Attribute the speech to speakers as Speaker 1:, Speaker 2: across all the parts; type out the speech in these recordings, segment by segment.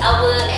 Speaker 1: our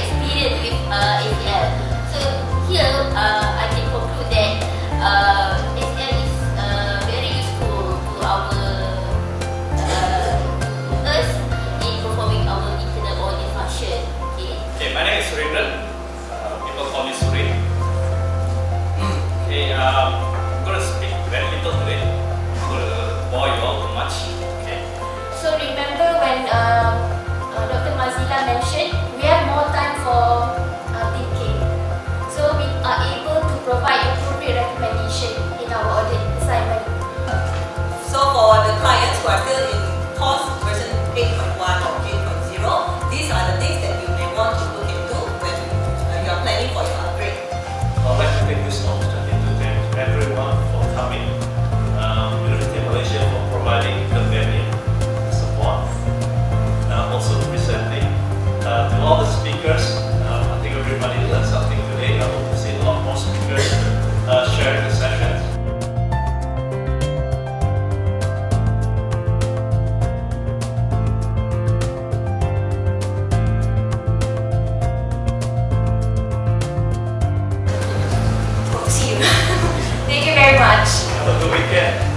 Speaker 2: good weekend.